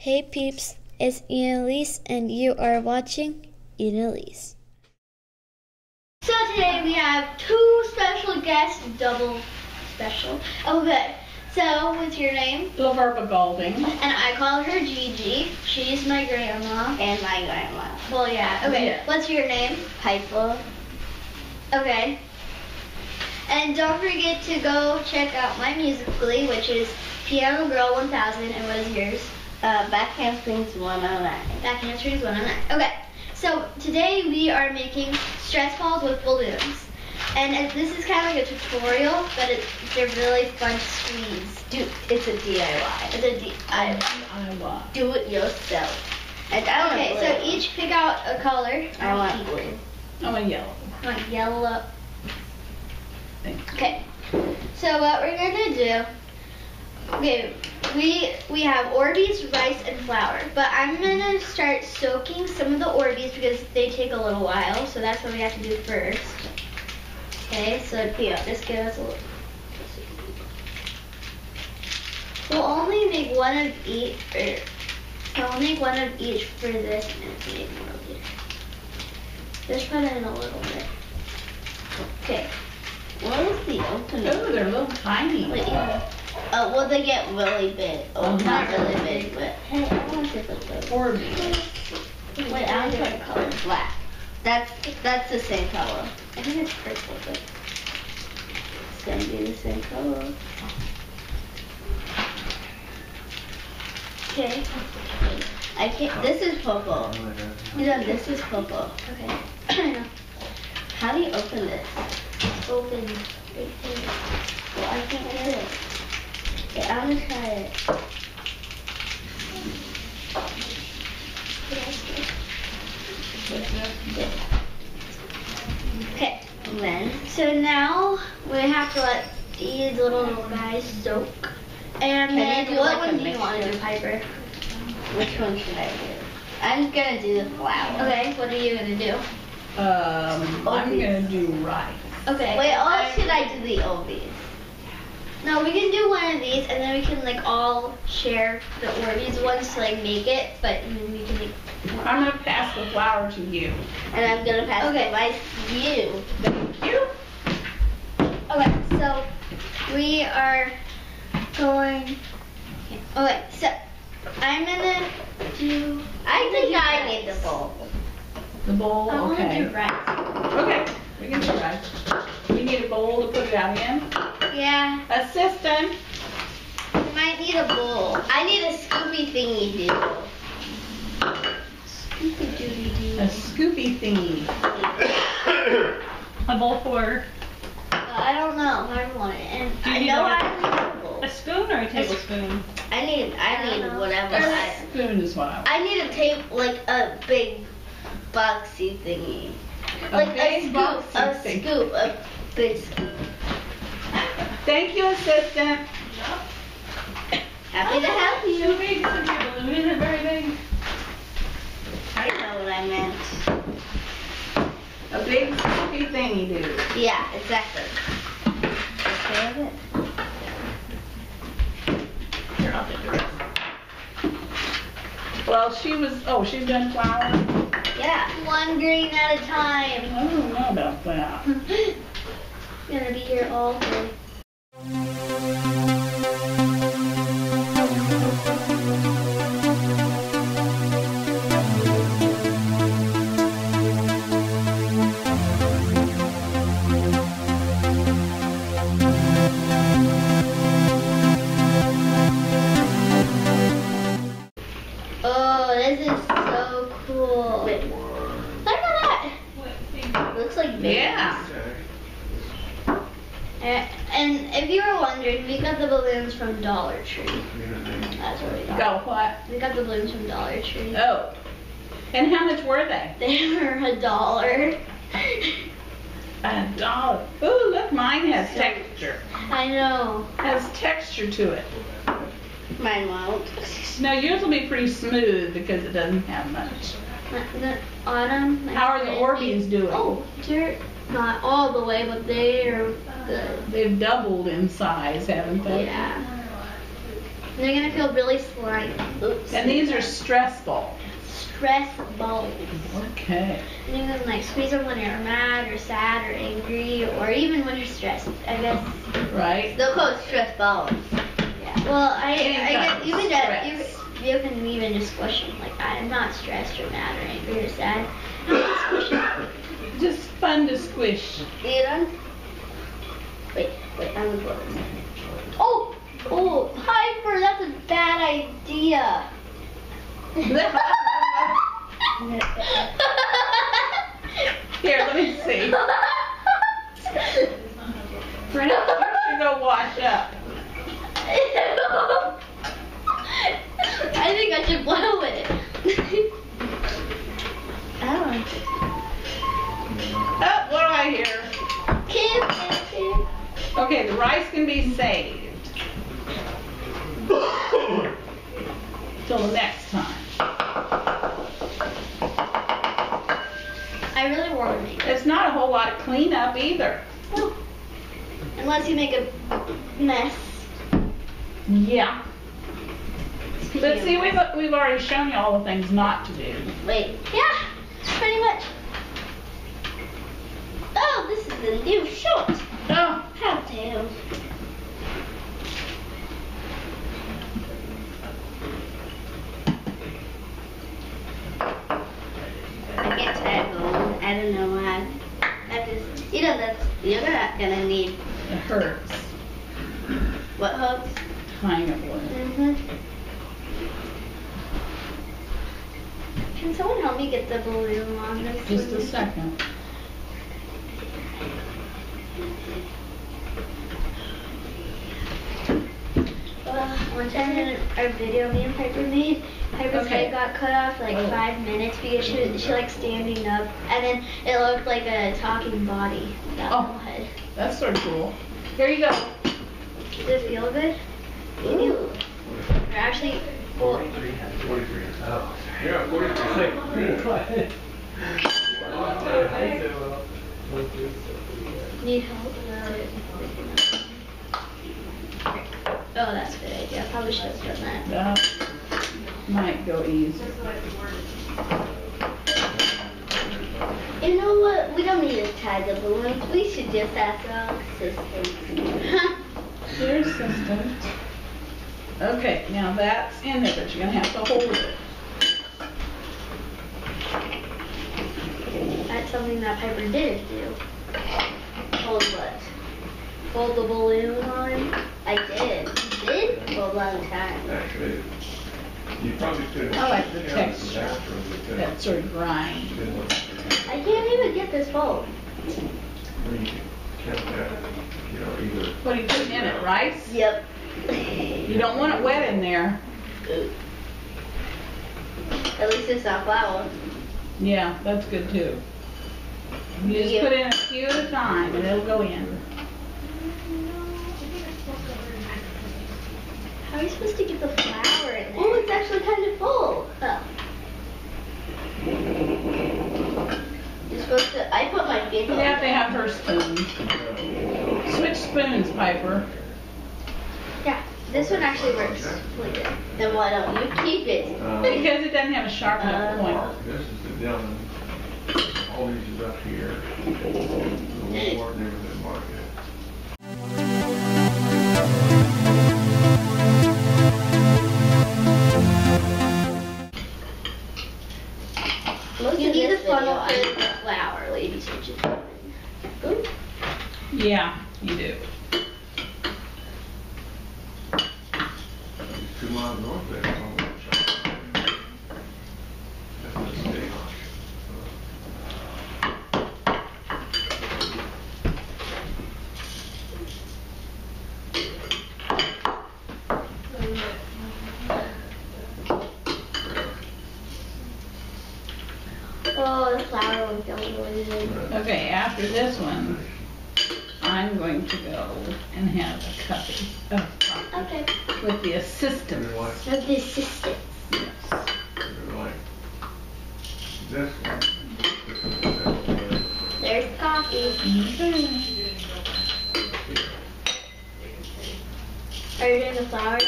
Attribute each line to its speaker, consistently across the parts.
Speaker 1: Hey peeps, it's Eden Elyse and you are watching Eden Elyse.
Speaker 2: So today we have two special guests, double special. Okay, so what's your name?
Speaker 3: Laverba Golding.
Speaker 2: And I call her Gigi. She's my grandma.
Speaker 4: And my grandma.
Speaker 2: Well, yeah. Okay,
Speaker 3: Yeah.
Speaker 2: what's your name?
Speaker 4: Piper.
Speaker 2: Okay. And don't forget to go check out my Musically, which is Piano Girl 1000. And what is yours?
Speaker 4: Uh, Backhand Springs 109.
Speaker 2: Backhand Strings 109. Okay, so today we are making stress balls with balloons. And it- this is kind of like a tutorial, but it's, they're really fun to squeeze.
Speaker 4: Do, it's a DIY.
Speaker 2: It's a D- I-
Speaker 3: DIY.
Speaker 4: Do it yourself. And I
Speaker 2: Okay,
Speaker 4: blue.
Speaker 2: so each pick out a color.
Speaker 4: I want blue.
Speaker 3: I want yellow.
Speaker 2: I want yellow.
Speaker 3: Thank you.
Speaker 2: Okay, so what we're gonna do, okay, we we have Orbeez, rice, and flour, but I'm gonna start soaking some of the Orbeez because they take a little while, so that's what we have to do first. Okay, so here, just give us a little. We'll only make one of each, or we'll make one of each for this, and then we make more later. Just put in a little bit. Okay.
Speaker 4: What is the opening?
Speaker 3: Oh, they're little tiny.
Speaker 2: Wait, yeah.
Speaker 4: Oh, well, they get really big. Oh,
Speaker 3: Uh-huh.
Speaker 4: not really big, but hey, I want different colors.
Speaker 3: Orbeez.
Speaker 4: Wait, I want different colors. Black. That's that's the same color.
Speaker 2: I think it's purple, but
Speaker 4: It's gonna be the same color.
Speaker 2: okay.
Speaker 4: I can't. This is purple. Yeah, this is purple.
Speaker 2: Okay.
Speaker 4: How do you open this?
Speaker 2: Open. right.
Speaker 4: Well, I can't get it. Okay, I'm gonna try it.
Speaker 2: Okay.
Speaker 4: Then
Speaker 2: So now we have to let these little guys soak. And
Speaker 4: Can
Speaker 2: then
Speaker 4: do
Speaker 2: what
Speaker 4: like
Speaker 2: one do you want to do. Piper?
Speaker 4: which one should I do? I'm gonna do the flour.
Speaker 2: Okay. What are you gonna do?
Speaker 3: Um, I'm
Speaker 4: Orbeez.
Speaker 3: gonna do rice.
Speaker 2: Okay.
Speaker 4: Wait, or should I do the Orbeez?
Speaker 2: No, we can do one of these, and then we can like all share the Orbeez ones to like make it. But I mean, we can make.
Speaker 3: I'm gonna pass the flour to you.
Speaker 4: And I'm gonna pass
Speaker 2: Okay.
Speaker 4: the rice to you.
Speaker 3: Thank you.
Speaker 2: Okay, so we are going. Okay, so I'm gonna do.
Speaker 4: I think I
Speaker 2: rice.
Speaker 4: need the bowl.
Speaker 3: The bowl,
Speaker 2: I want to
Speaker 3: okay.
Speaker 2: do rice.
Speaker 3: Okay, we can do rice. We need a bowl to put it out in.
Speaker 2: Yeah,
Speaker 3: Assistant.
Speaker 2: we might need a bowl.
Speaker 4: I need a scoopy thingy do.
Speaker 3: A scoopy thingy.
Speaker 5: A bowl for
Speaker 2: Uh, I don't know. I don't want it. And
Speaker 5: Do you
Speaker 2: I know
Speaker 5: like
Speaker 2: I need a bowl.
Speaker 5: a spoon or a tablespoon?
Speaker 4: I need I need whatever.
Speaker 2: Or
Speaker 4: I,
Speaker 3: Spoon is what I want.
Speaker 4: I need a tape like a big boxy thingy. Like
Speaker 3: big
Speaker 4: scoop,
Speaker 3: boxy
Speaker 4: a
Speaker 3: thing.
Speaker 4: scoop, a big scoop.
Speaker 3: Thank you, assistant.
Speaker 4: Happy to help
Speaker 5: Too
Speaker 4: you.
Speaker 5: big, it's a balloon, isn't it very big?
Speaker 4: I know what I meant.
Speaker 3: A big scoopy thingy do.
Speaker 4: Yeah, exactly. Okay, of it.
Speaker 3: Here, I'll take the rest. Well, she was, oh, she's done flour?
Speaker 4: Yeah.
Speaker 2: One green at a time.
Speaker 3: I don't know about that.
Speaker 2: Gonna be here all day. And, and if you were wondering, we got the balloons from Dollar Tree. That's what we got.
Speaker 3: Go what?
Speaker 2: We got the balloons from Dollar Tree.
Speaker 3: Oh. And how much were they?
Speaker 2: They were a dollar.
Speaker 3: A dollar. Ooh, look, mine has texture.
Speaker 2: I know.
Speaker 3: Has texture to it.
Speaker 4: Mine won't.
Speaker 3: Now yours will be pretty smooth because it doesn't have much.
Speaker 2: The- The autumn.
Speaker 3: How are the Orbeez doing?
Speaker 2: Oh, they're not all the way, but they are good.
Speaker 3: They've doubled in size, haven't they?
Speaker 2: Yeah. And they're gonna feel really slimy.
Speaker 4: Oops.
Speaker 3: And these are stress balls.
Speaker 2: Stress balls.
Speaker 3: Okay.
Speaker 2: And you can like squeeze them when you're mad or sad or angry or even when you're stressed. I guess.
Speaker 3: Right?
Speaker 4: They're called stress balls.
Speaker 2: Yeah. Well, I, I guess you can just, you, you can even just squish them. Like I'm not stressed or mad or angry or sad. Just squish them.
Speaker 3: Just fun to squish.
Speaker 4: You done? Wait, wait, I'm gonna put this.
Speaker 2: Oh, oh, Piper, that's a bad idea.
Speaker 3: Here, let me see. Brent, you should go wash up.
Speaker 2: I think I should blow it. oh.
Speaker 3: Oh, what do I hear?
Speaker 2: Kim,
Speaker 3: Okay, the rice can be saved. Till the next time.
Speaker 2: I really want to make it.
Speaker 3: It's not a whole lot of cleanup either.
Speaker 2: Unless you make a mess.
Speaker 3: Yeah. But see, we've, we've already shown you all the things not to do.
Speaker 4: Wait.
Speaker 2: Yeah, pretty much.
Speaker 4: Oh, this is the new short.
Speaker 3: Oh,
Speaker 4: How damn. I get tired going. I don't know why. I just, you know, that's, you're not gonna need
Speaker 3: it hurts.
Speaker 4: what hurts?
Speaker 3: Kind of would.
Speaker 2: Mm-hmm. Can someone help me get the balloon on this?
Speaker 3: Just a second.
Speaker 2: One time in our video me and Piper made, Piper's
Speaker 3: Okay.
Speaker 2: head got cut off like
Speaker 3: Oh.
Speaker 2: five minutes because she she like standing up, and then it looked like a talking body. That
Speaker 3: Oh.
Speaker 2: Little head.
Speaker 3: That's sort of cool. Here you go.
Speaker 2: Does it feel good?
Speaker 4: Ooh.
Speaker 2: Or actually, well,
Speaker 6: Oh, yeah, forty-three.
Speaker 2: need help? Oh, that's a good idea. I probably should have done that.
Speaker 3: That might go easy.
Speaker 4: You know what? We don't need to tie the balloons. We should just ask our assistant.
Speaker 3: Your assistant. Okay, now that's in there, but you're gonna have to hold it.
Speaker 2: That's something that Piper did do.
Speaker 4: Hold what?
Speaker 2: Hold the balloon on.
Speaker 4: I did. Did? For a long time.
Speaker 6: Actually, you probably could.
Speaker 3: I like the texture.
Speaker 6: that's really good.
Speaker 3: That sort of grind.
Speaker 6: Good one.
Speaker 4: I can't even get this fold.
Speaker 6: Or you can count that, you know, either.
Speaker 3: What are you putting in it, rice?
Speaker 4: Yep.
Speaker 3: You don't want it wet in there.
Speaker 4: At least it's not flour.
Speaker 3: Yeah, that's good too. You just
Speaker 4: Yeah.
Speaker 3: put in a few at a time and it'll go in.
Speaker 2: How are you supposed to get the flour in there?
Speaker 4: Oh, it's actually kind of full.
Speaker 2: Oh.
Speaker 4: Supposed to. I put my finger.
Speaker 3: You have to have her spoon. Switch spoons, Piper.
Speaker 2: Yeah, this one actually works really good.
Speaker 4: Then why don't you keep it?
Speaker 6: Uh,
Speaker 3: Because it doesn't have a sharp enough
Speaker 4: Uh,
Speaker 3: point.
Speaker 6: This is the Dillon, all these is up here. The Walmart neighborhood market.
Speaker 3: Okay, after this one, I'm going to go and have a cuppa of coffee
Speaker 2: Okay.
Speaker 3: with the assistance.
Speaker 6: They're
Speaker 2: the assistant.
Speaker 3: Yes.
Speaker 6: this one.
Speaker 2: There's coffee.
Speaker 3: Okay.
Speaker 2: Are you doing the flour?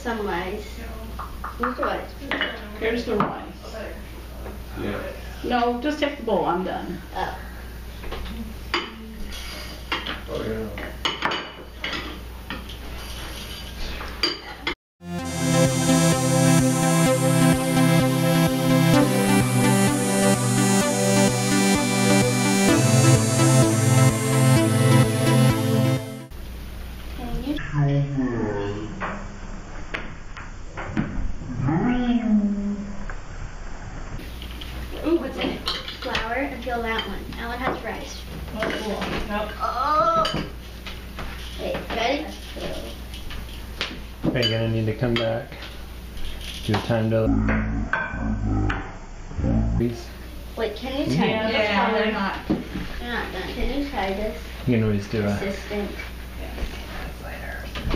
Speaker 4: Some rice. Where's the rice?
Speaker 3: Here's the rice.
Speaker 6: Yeah.
Speaker 3: No, just take the bowl, I'm done.
Speaker 4: Oh,
Speaker 2: That one has rice.
Speaker 4: Oh. Wait, ready?
Speaker 7: Are you gonna need to come back? Do you have time to? Please.
Speaker 4: Wait, can you try
Speaker 3: Yeah,
Speaker 4: this?
Speaker 3: that's how they're not.
Speaker 4: You're not done. Can you try this?
Speaker 7: You can always do a.
Speaker 4: Assistant.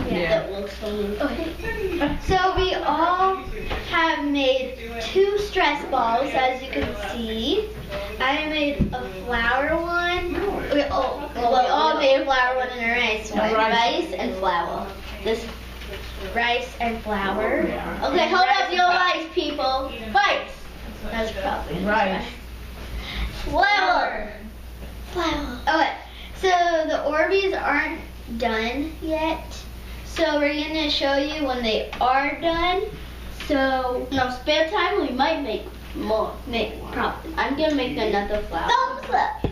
Speaker 3: Yeah.
Speaker 4: That looks funny.
Speaker 2: Okay. So we all have made two stress balls, as you can see. I made a flour one. We all, we all made a flour one and a rice one.
Speaker 3: And rice.
Speaker 2: Rice and flour. This rice and flour.
Speaker 3: Oh, yeah.
Speaker 2: Okay, hold up your rice, people. Rice. That's probably
Speaker 3: Rice.
Speaker 2: Flour. Flour. Okay, so the Orbeez aren't done yet. So we're gonna show you when they are done. So
Speaker 4: No, spare time we might make more.
Speaker 2: make probably.
Speaker 4: I'm gonna make another flower.
Speaker 2: Thumbs up.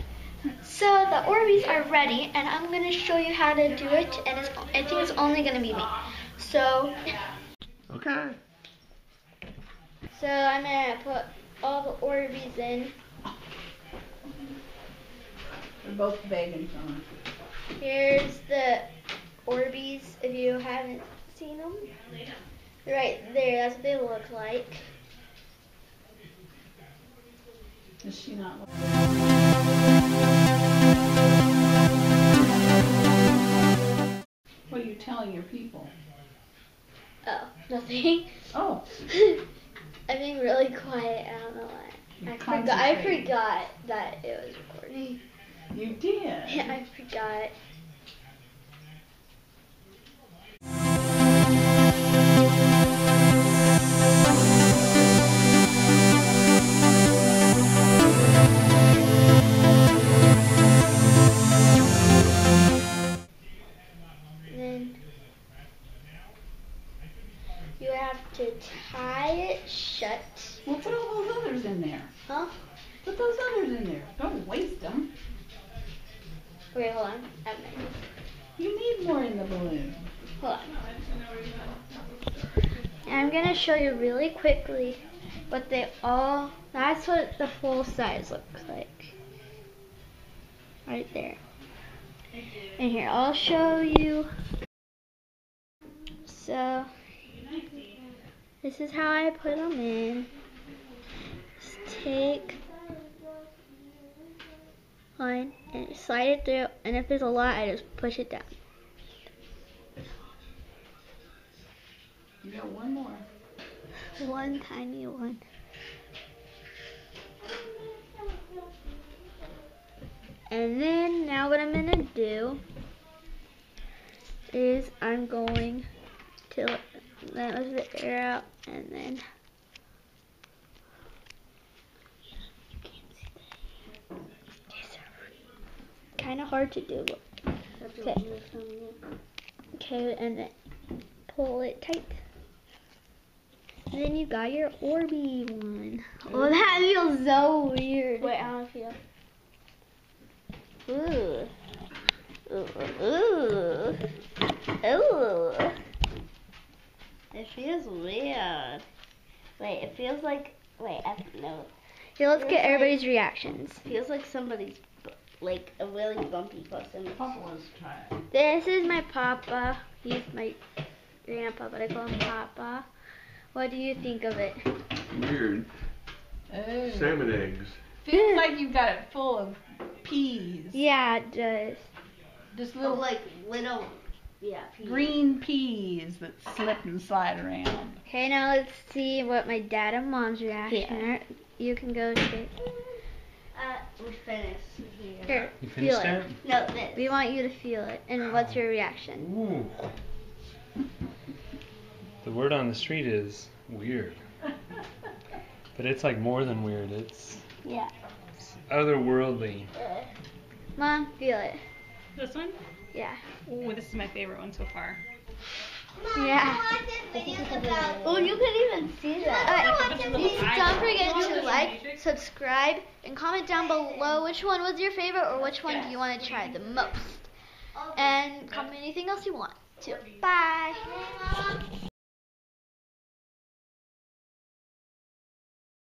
Speaker 2: So the Orbeez are ready, and I'm gonna show you how to do it. And it's, I think it's only gonna be me. So,
Speaker 6: Okay.
Speaker 2: so I'm gonna put all the Orbeez in.
Speaker 3: They're both big and fun.
Speaker 2: Here's the Orbeez, if you haven't seen them. Right there, that's what they look like.
Speaker 3: Is she not?
Speaker 2: Nothing.
Speaker 3: Oh,
Speaker 2: I'm being really quiet. I don't know why. I forgot. I forgot that it was recording.
Speaker 3: You did.
Speaker 2: Yeah, I forgot. Show you really quickly what they all. That's what the full size looks like. Right there. And here, I'll show you. So, this is how I put them in. Just take one and slide it through, and if there's a lot, I just push it down.
Speaker 3: You got one more.
Speaker 2: One tiny one. And then now what I'm gonna do is I'm going to let the air out and then kind of hard to do. But okay. Okay, and then pull it tight. And then you got your Orby one. Oh, that feels so weird. Wait, I don't feel. Ooh. Ooh. Ooh. Ooh.
Speaker 4: It feels weird. Wait, it feels like. Wait, I don't know.
Speaker 2: Here, let's get everybody's reactions.
Speaker 4: Feels like somebody's like a really bumpy person.
Speaker 3: Papa wants to try it.
Speaker 2: This is my papa. He's my grandpa, but I call him papa. What do you think of it?
Speaker 6: Weird.
Speaker 3: Oh.
Speaker 6: Salmon eggs.
Speaker 3: Feels like you've got it full of peas.
Speaker 2: Yeah, it does.
Speaker 3: Just
Speaker 4: Oh,
Speaker 3: little
Speaker 4: like little. Yeah. peas.
Speaker 3: green peas that slip and slide around.
Speaker 2: Okay, now let's see what my dad and mom's reaction are. You can go straight.
Speaker 4: Uh, we finished. Here.
Speaker 2: Here,
Speaker 7: You
Speaker 2: feel
Speaker 7: finished
Speaker 2: it.
Speaker 7: it?
Speaker 4: No, this.
Speaker 2: We want you to feel it. And what's your reaction?
Speaker 7: Ooh. The word on the street is weird. But it's like more than weird. It's
Speaker 2: Yeah.
Speaker 7: otherworldly.
Speaker 2: Uh, Mom, feel it.
Speaker 5: This one?
Speaker 2: Yeah.
Speaker 5: Ooh, this is my favorite one so far.
Speaker 2: Yeah. Oh, you can even see that.
Speaker 5: Alright,
Speaker 2: Please don't forget to like, subscribe, and comment down below which one was your favorite or which one do you want to try the most. And comment anything else you want to. Bye.